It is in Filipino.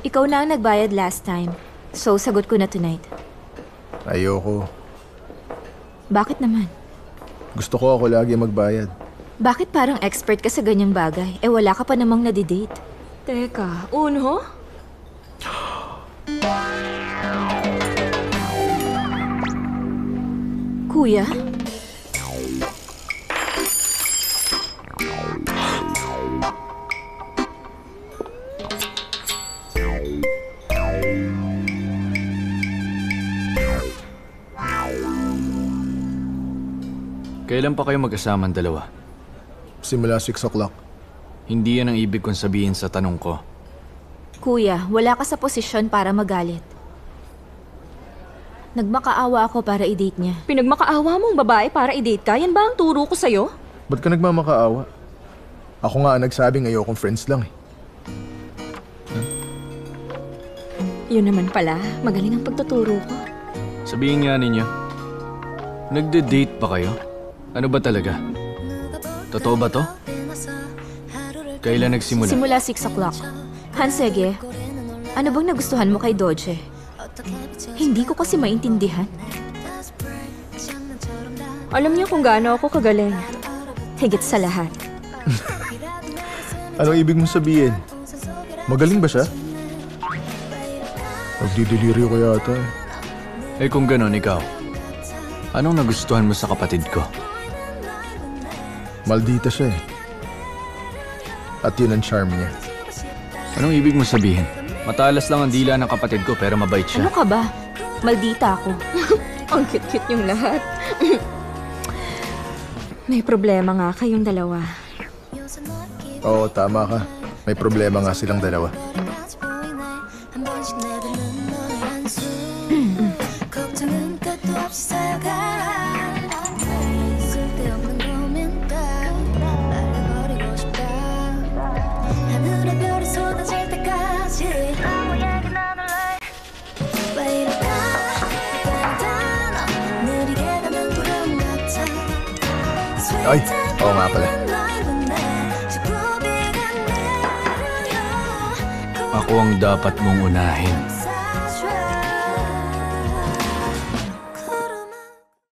Ikaw na ang nagbayad last time. So, sagot ko na tonight. Ayoko. Bakit naman? Gusto ko ako lagi magbayad. Bakit parang expert ka sa ganyang bagay? Eh wala ka pa namang nadidate. Teka, unho? Kuya? Kailan pa kayo magkasama ang dalawa? Simula 6 o'clock. Hindi yan ang ibig kong sabihin sa tanong ko. Kuya, wala ka sa posisyon para magalit. Nagmakaawa ako para i-date niya. Pinagmakaawa mong babae para i-date ka? Yan ba ang turo ko sa'yo? Ba't ka nagmamakaawa? Ako nga ang nagsabing ayokong friends lang eh. Yun naman pala, magaling ang pagtuturo ko. Sabihin nga ninyo, nagde-date ba kayo? Ano ba talaga? Totoo ba to? Kailan nagsimula? Simula 6 o'clock. Hansege, ano bang nagustuhan mo kay Doje? Hindi ko kasi maintindihan. Alam niyo kung gaano ako kagaling. Higit sa lahat. Anong ibig mong sabihin? Magaling ba siya? Nagdidelirio ko yata eh. Eh kung ganon, ikaw. Anong nagustuhan mo sa kapatid ko? Maldita siya eh. At yun ang charm niya. Anong ibig mo sabihin? Matalas lang ang dila ng kapatid ko pero mabait siya. Ano ka ba? Maldita ako. Ang cute-cute yung lahat. May problema nga kayong dalawa. Oo, tama ka. May problema nga silang dalawa. Ay, oo nga pala. Ako ang dapat mong unahin.